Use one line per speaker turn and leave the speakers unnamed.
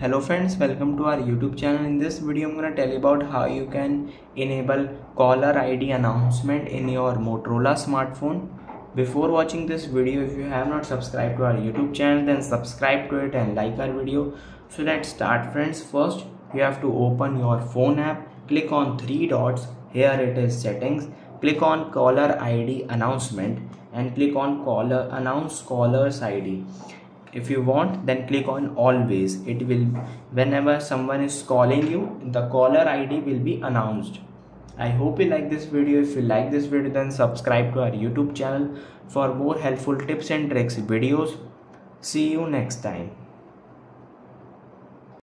hello friends welcome to our youtube channel. In this video i'm going to tell you about how you can enable caller id announcement in your motorola smartphone. Before watching this video if you have not subscribed to our youtube channel then subscribe to it and like our video. So let's start friends. First you have to open your phone app. Click on three dots. Here it is settings. Click on caller id announcement and click on caller announce callers id if you want then click on always. It will whenever someone is calling you the caller id will be announced. I hope you like this video. If you like this video then subscribe to our youtube channel for more helpful tips and tricks videos. See you next time